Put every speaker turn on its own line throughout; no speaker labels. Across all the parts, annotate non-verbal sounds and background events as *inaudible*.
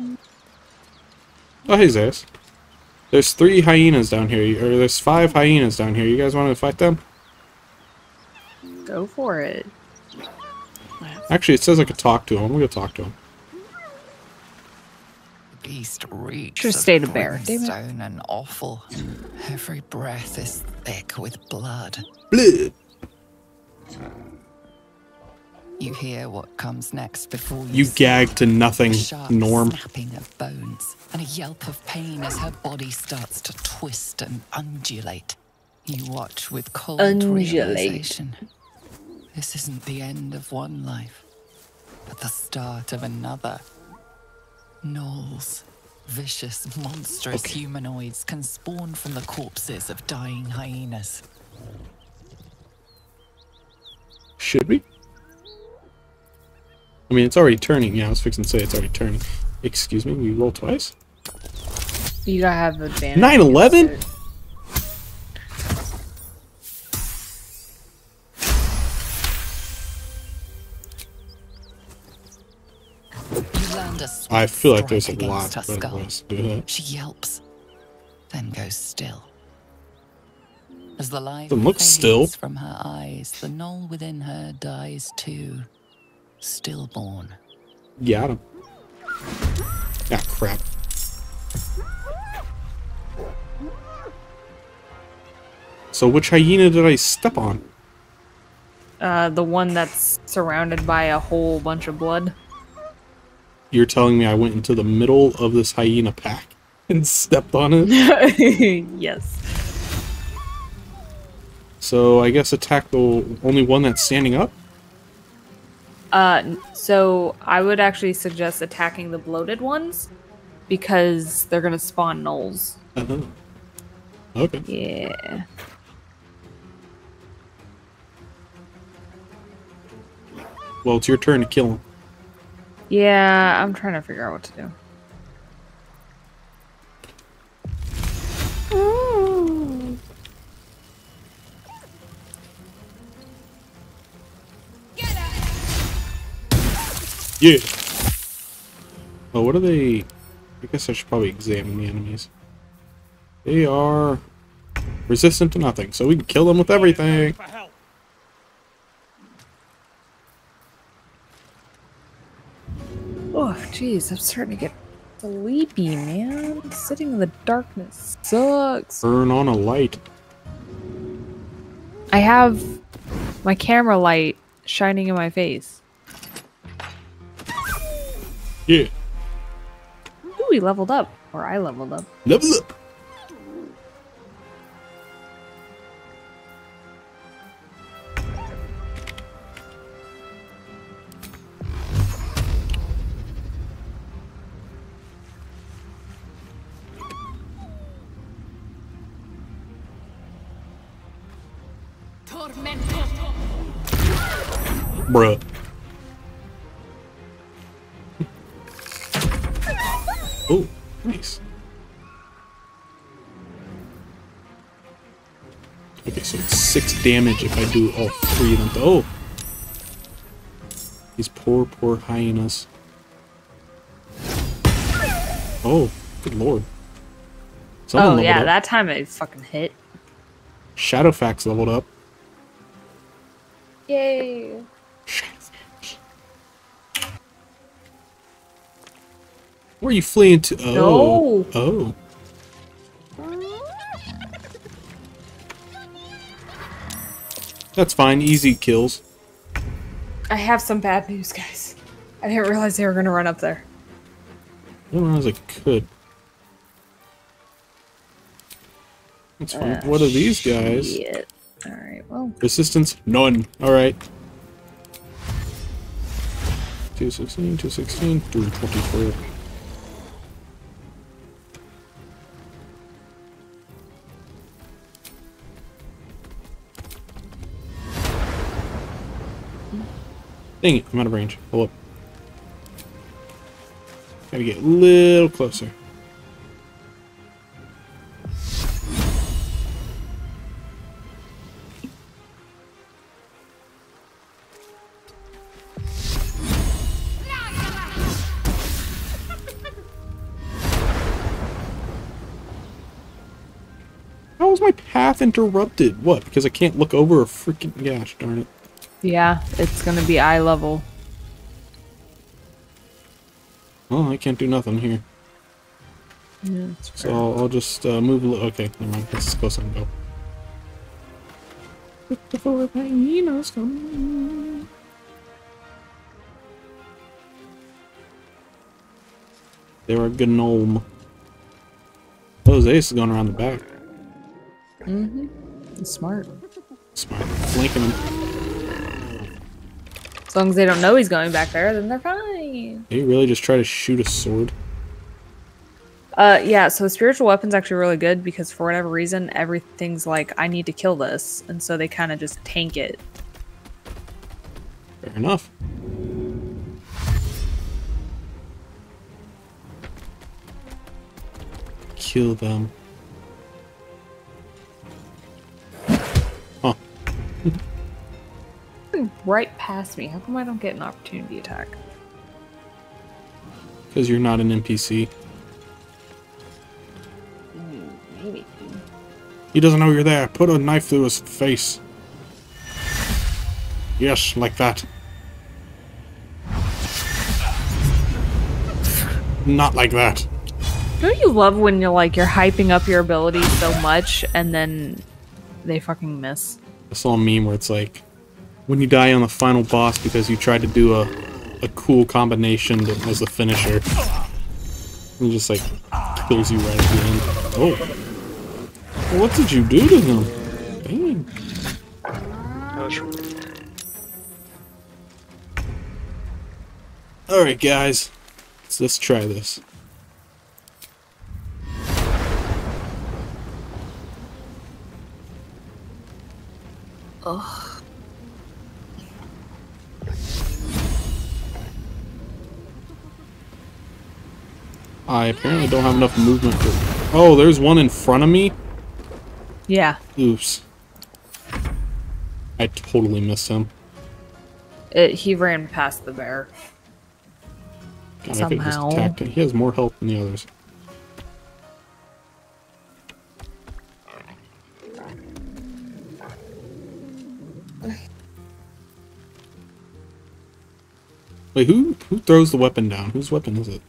Oh, hey, Xaeus. There's three hyenas down here, or there's five hyenas down here. You guys want to fight them?
Go for it.
Actually, it says I could talk to them. I'm gonna talk to them.
beast reeks
Should've
of
stayed a bear, damn it.
brimstone and awful. Every breath is thick with blood.
Blood.
You hear what comes next before you
You gag to nothing,
sharp
Norm.
snapping of bones and a yelp of pain as her body starts to twist and undulate. You watch with cold
Undulate.
realization. This isn't the end of one life, but the start of another. Gnolls, vicious, monstrous
Okay.
humanoids can spawn from the corpses of dying hyenas.
Should we? I mean, it's already turning. Yeah, I was fixing to say it's already turning. Excuse me, we roll twice?
You gotta have advantage.
9/11?
against it.
You land a swift
I feel like there's a lot
against her
better
skull.
ways to do that.
She yelps, then goes still. As the light
Doesn't look
fades
still.
from her eyes, the gnoll within her dies too, stillborn.
Got him. Ah, crap. So which hyena did I step on?
Uh, the one that's surrounded by a whole bunch of blood.
You're telling me I went into the middle of this hyena pack *laughs* and stepped on it? *laughs*
yes.
So I guess attack the only one that's standing up?
Uh, so I would actually suggest attacking the bloated ones because they're gonna spawn gnolls.
Uh-huh. Okay.
Yeah.
Well, it's your turn to kill him.
Yeah, I'm trying to figure out what to do.
Yeah. Oh, what are they? I guess I should probably examine the enemies. They are resistant to nothing, so we can kill them with everything.
Oh, jeez, I'm starting to get sleepy, man. Sitting in the darkness sucks.
Burn on a light.
I have my camera light shining in my face.
Yeah.
Ooh, we leveled up. Or I leveled up.
Level up. Bruh. It's damage if I do all three of them. Oh! These poor, poor hyenas. Oh, good lord. Someone
oh, yeah,
up.
that time it fucking hit.
Shadowfax leveled up.
Yay.
Where are you fleeing to? Oh.
No.
Oh. That's fine. Easy kills.
I have some bad news, guys. I didn't realize they were gonna run up there.
I didn't realize I could. That's fine.
Ah,
what are these guys?
Shit. Alright, well.
Resistance? None. Alright. 216, 216, 324. Dang it, I'm out of range. Hold up. Gotta get a little closer. How was my path interrupted? What, because I can't look over a freaking... Gosh darn it.
Yeah, it's gonna be eye level.
Oh, I can't do nothing here.
Yeah,
So I'll, I'll just uh, move. Okay, never mind. Let's go some go. The four hyenas coming. They're a gnome. Oh, Ace is going around the back.
It's smart.
Smart. Flanking him.
As long as they don't know he's going back there, then they're fine.
Did he really just try to shoot a sword?
Uh, yeah. So spiritual weapons actually really good because for whatever reason, everything's like, I need to kill this, and so they kind of just tank it.
Fair enough. Kill them. Huh. *laughs*
Right past me. How come I don't get an opportunity attack?
Because you're not an NPC.
Hmm, maybe.
He doesn't know you're there. Put a knife through his face. Yes, like that. Not like that.
Don't you love when you're like you're hyping up your abilities so much and then they fucking miss?
I saw a meme where it's like, when you die on the final boss because you tried to do a, a cool combination that was the finisher. And just like kills you right at the end. Oh. Well, what did you do to him? Dang. Alright, guys. So let's try this. I apparently don't have enough movement for... Oh, there's one in front of me?
Yeah.
Oops. I totally missed him.
It, he ran past the bear.
God, I could've just
Somehow.
He has more health than the others. Wait, who who throws the weapon down? Whose weapon is it?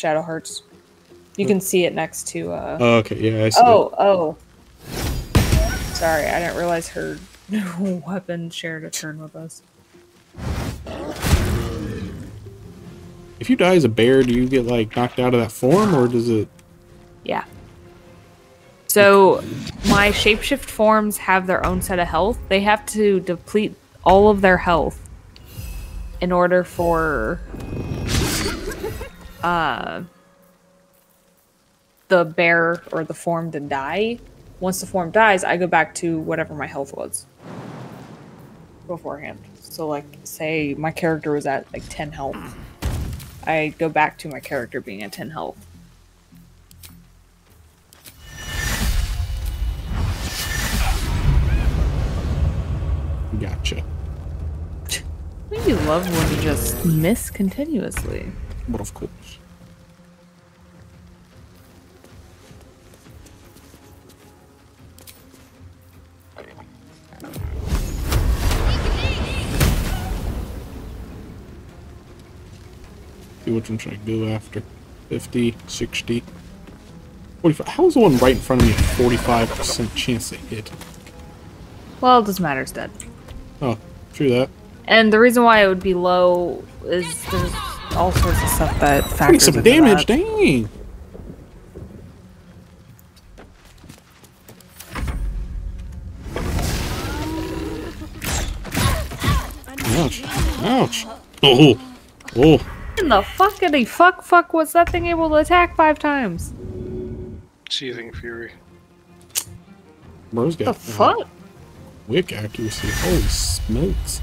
Shadowheart's. You can see it next to uh
Oh, okay, yeah, I see.
Oh, oh. Sorry, I didn't realize her *laughs* weapon shared a turn with us.
If you die as a bear, do you get like knocked out of that form, or does it?
Yeah. So my shapeshift forms have their own set of health. They have to deplete all of their health in order for uh the bear or the form to die. Once the form dies, I go back to whatever my health was beforehand. So like say my character was at like 10 health. I go back to my character being at 10 health.
Gotcha. *laughs*
Do you love when you just miss continuously.
But of course. Which one should I go after? 50, 60, 45. How is the one right in front of me a 45% chance to hit?
Well, it doesn't matter, it's dead.
Oh, true that.
And the reason why it would be low is there's all sorts of stuff that factors
some
into
damage,
that.
dang! Ouch. Ouch. Oh. Oh.
In the fuckity fuck fuck was that thing able to attack five times?
Seething Fury.
Bro's got
The fuck?
Wick accuracy. Holy smokes.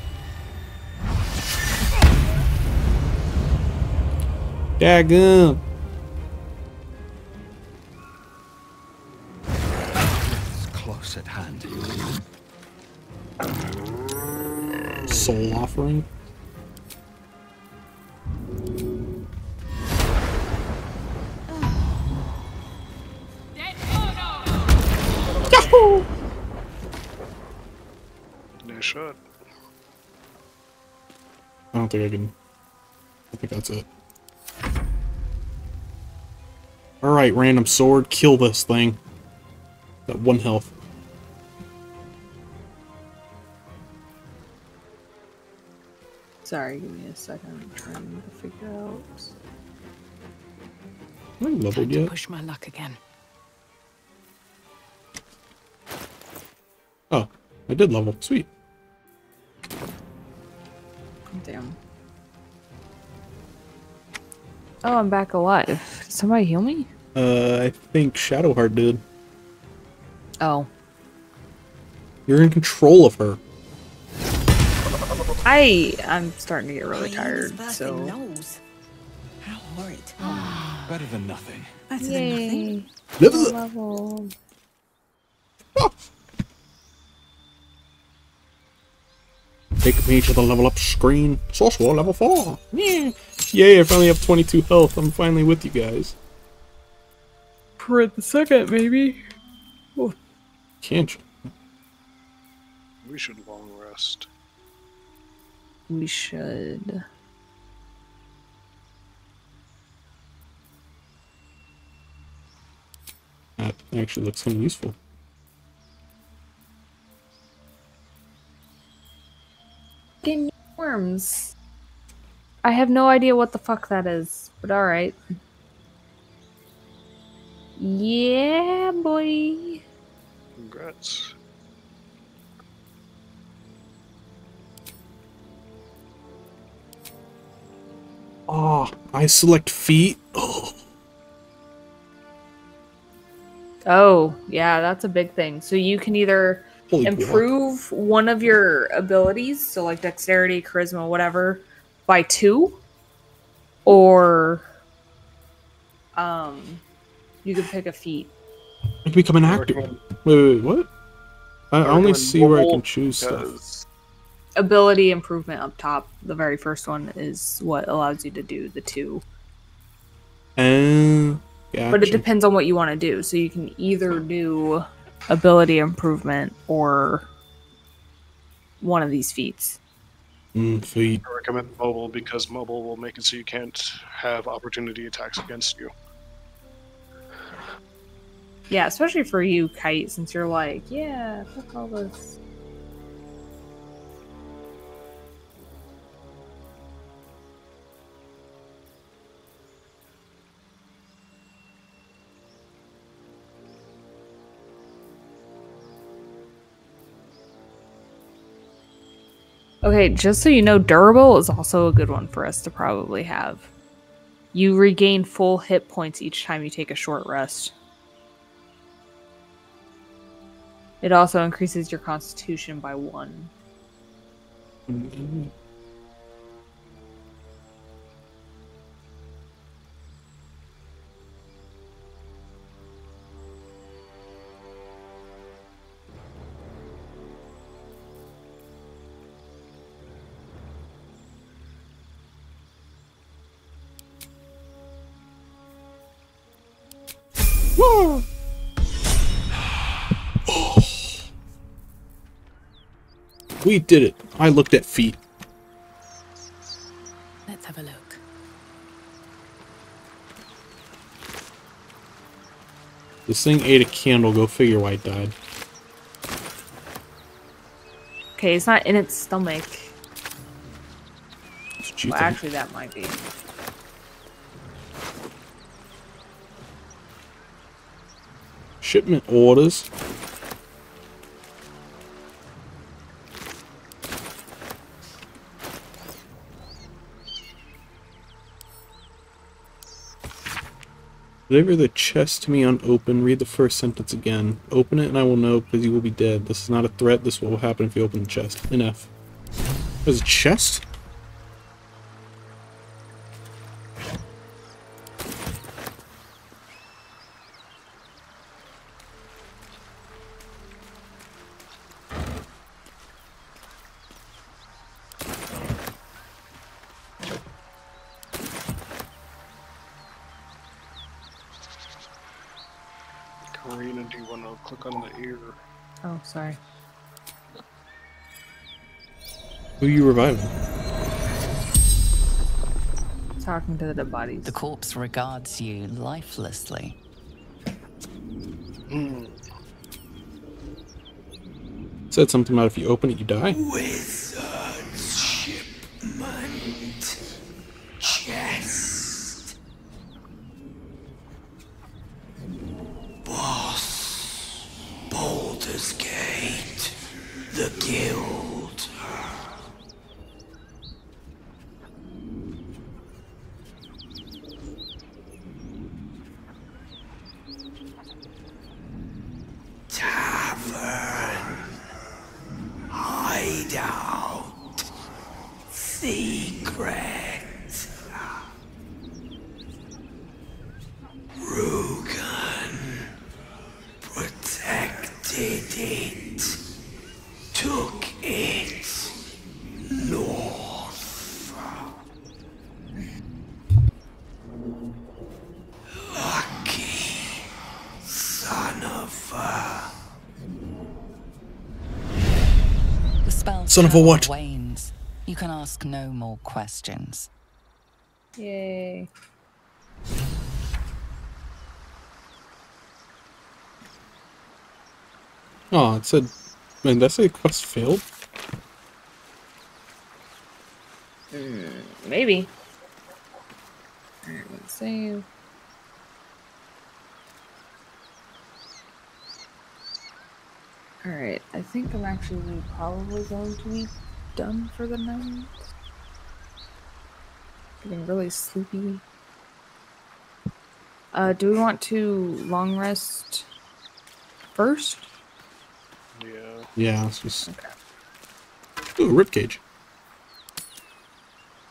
Daggum.
It's close at hand.
Soul offering.
Should.
I don't think I can. I think that's it. Alright, random sword, kill this thing. Got one health.
Sorry, give me a second. I'm trying to figure out.
Am I leveled
to
yet?
push my luck again.
Oh, I did level. Sweet.
Damn. Oh, I'm back alive. Did somebody heal me?
Uh, I think Shadowheart did.
Oh.
You're in control of her.
I I'm starting to get really
Hyena's
tired,
bursting
so
nose. How horrid. *sighs*
Better than nothing.
Better than nothing.
Yay.
Level up.
Level.
Take me to the level up screen. Sorcerer level 4. Yeah. Yay, I finally have 22 health. I'm finally with you guys.
For the second, maybe. Oh.
Can't you?
We should long rest.
We should.
That actually looks kind of useful.
Worms. I have no idea what the fuck that is, but alright. Yeah, boy.
Congrats.
Ah, I select feat. Oh,
Oh, yeah, that's a big thing. So you can either
holy guac.
Improve one of your abilities, so like dexterity, charisma, whatever, by two, or um, you can pick a feat.
I can become an actor. Wait, wait, wait, what? I, I only see where I can
mobile
choose stuff.
Ability improvement up top. The very first one is what allows you to do the two.
Uh, gotcha.
But it depends on what you want to do. So you can either do ability improvement or one of these feats.
Mm, feat.
I recommend mobile because mobile will make it so you can't have opportunity attacks against you.
Yeah, especially for you, Kite, since you're like, yeah, fuck all this. Okay, just so you know, durable is also a good one for us to probably have. You regain full hit points each time you take a short rest. It also increases your constitution by one.
We did it. I looked at feet.
Let's have a look.
This thing ate a candle. Go figure why it died.
Okay, it's not in its stomach.
That's what you
Well, actually, that might be.
Shipment orders. Deliver the chest to me unopened. Read the first sentence again. Open it and I will know because you will be dead. This is not a threat. This will happen if you open the chest. Enough. There's a chest?
Sorry.
Who you reviving?
Talking to the dead bodies.
The corpse regards you lifelessly.
Said something about if you open it, you die.
Wizard's shipment chest. Boss, Baldur's Gate, the Guild. Tavern. Hideout. Secret. Rugan protected it. Took it north. Lucky son of a.
The spell
Son of a what?
wanes. You can ask no more questions.
Yay.
Oh, it said. Man, that's a quest failed?
Maybe. Alright, let's save. Alright, I think I'm actually probably going to be done for the night. Getting really sleepy. Uh, do we want to long rest first?
Yeah.
Yeah, it's just.
Okay.
Ooh, a ribcage.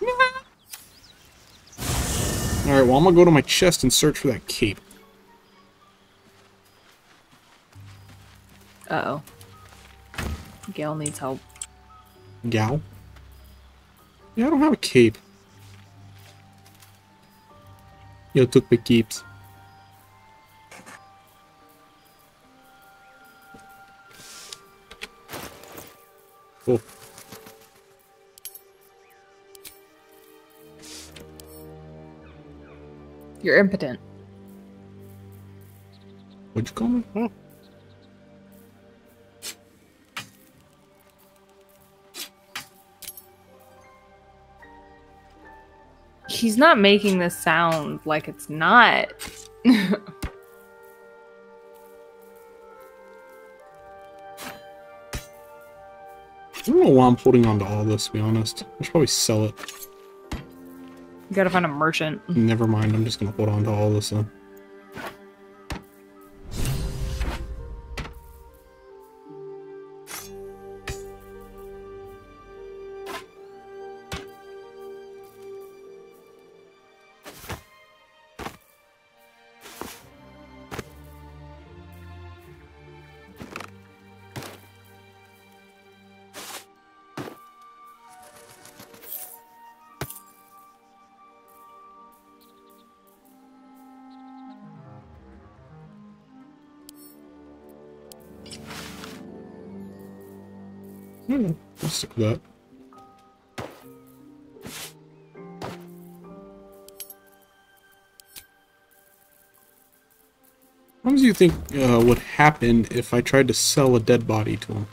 *laughs* Alright, well, I'm gonna go to my chest and search for that cape.
Uh oh. Gale needs help.
Gal? Yeah, I don't have a cape. You took my keeps. Cool.
You're impotent.
What'd you call me?
He's not making this sound like it's not.
I don't know why I'm holding on to all this, to be honest. I should probably sell it.
You gotta find a merchant.
Never mind, I'm just gonna hold on to all this then. Hmm, I'll stick with that. How do you think uh, would happen if I tried to sell a dead body to him?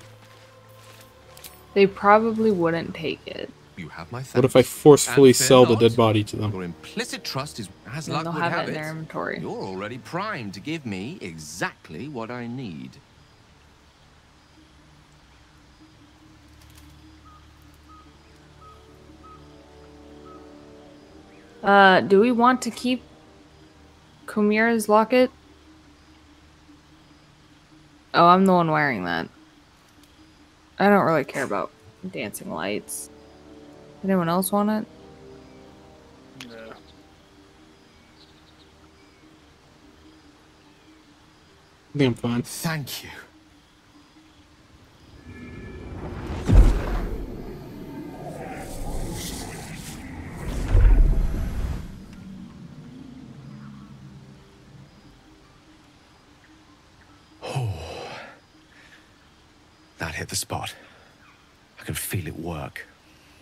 They probably wouldn't take it.
You have my thanks.
What if I forcefully
And fear
sell the dead body to them?
Your implicit trust is, as
And
luck
they'll
would
have
have
it in their inventory.
You're already primed to give me exactly what I need.
Uh, do we want to keep Komira's locket? Oh, I'm the one wearing that. I don't really care about dancing lights. Anyone else want it?
Yeah.
I think I'm fine.
Thank you. That hit the spot. I can feel it work.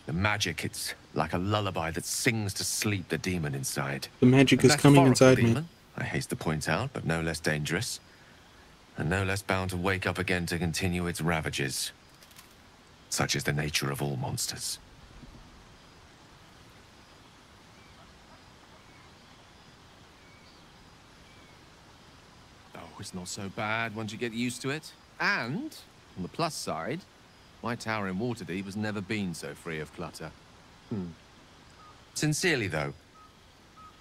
The magic, it's like a lullaby that sings to sleep the demon inside.
The magic is coming inside me.
I haste to point out, but no less dangerous. And no less bound to wake up again to continue its ravages. Such is the nature of all monsters. Oh, it's not so bad once you get used to it. And, on the plus side, my tower in Waterdeep has never been so free of clutter. Hmm. Sincerely, though,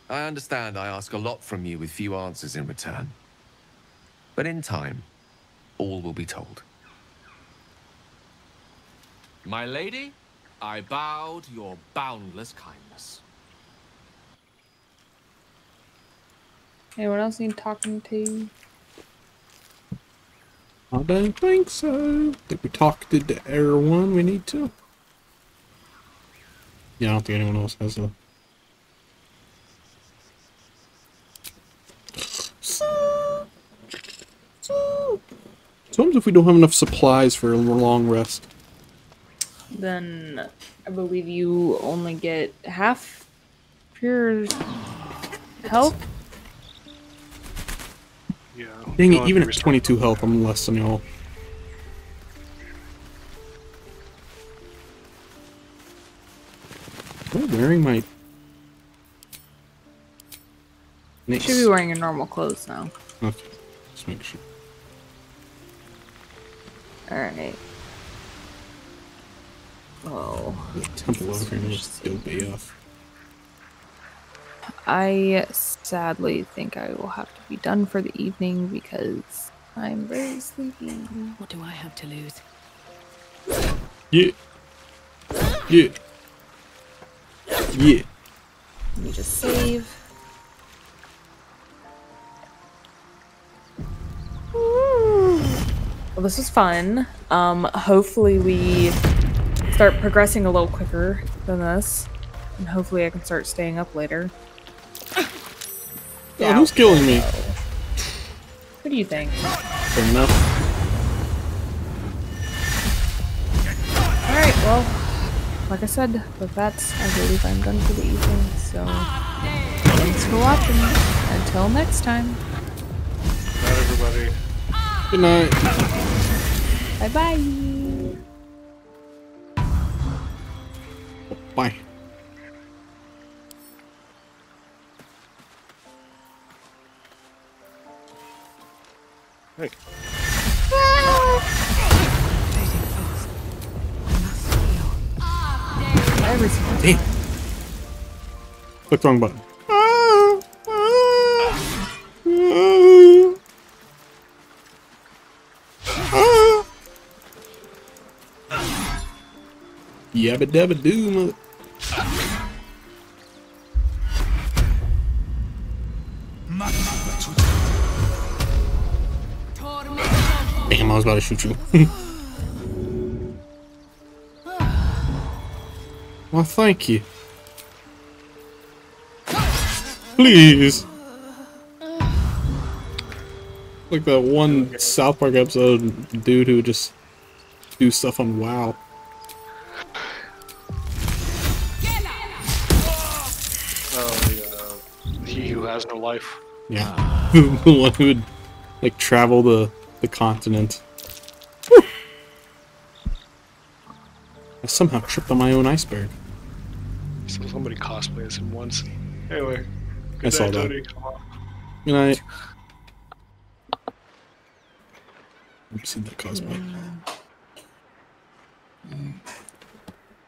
I understand I ask a lot from you with few answers in return. But in time, all will be told. My lady, I bow to your boundless kindness.
Anyone else need talking to?
I don't think so. Did we talk to the everyone we need to? Yeah, I don't think anyone else has a. Sometimes if we don't have enough supplies for a long rest.
Then I believe you only get half your health.
Yeah.
Dang it, even at 22 health, I'm less than y'all. Am I wearing my...
You should be wearing your normal clothes now.
Okay, just make sure.
Alright. Oh.
The temple over here is still be off.
I sadly think I will have to be done for the evening because I'm very sleepy.
What do I have to lose?
Yeah. Yeah. Yeah.
Let me just save. Well, this was fun. Um, hopefully we start progressing a little quicker than this. And hopefully I can start staying up later.
Oh, who's killing me?
What do you think?
Fair enough.
Alright, well, like I said, with that, I believe I'm done for the evening, so thanks for watching. Until next time.
Not everybody.
Good night.
Bye bye
Hey.
Click wrong button. Yabba dabba doo, mother. About to shoot you. *laughs* well, thank you. Please. Like that one South Park episode, dude who just do stuff on WoW.
Oh, uh, he who has no life.
Yeah, *laughs* the one who would like travel the the continent. I somehow tripped on my own iceberg.
So somebody cosplayed as him once. Anyway. Good
I saw
night,
that.
Tony.
Good night. I've seen that cosplay.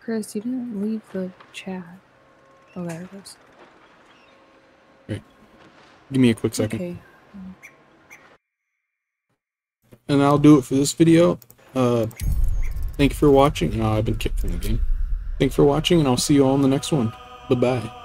Chris, you didn't leave the chat. Oh, there it goes. it is.
Give me a quick second.
Okay.
and I'll do it for this video. Uh, thank you for watching. Oh, I've been kicked from the game. Thank you for watching, and I'll see you all in the next one. Bye bye.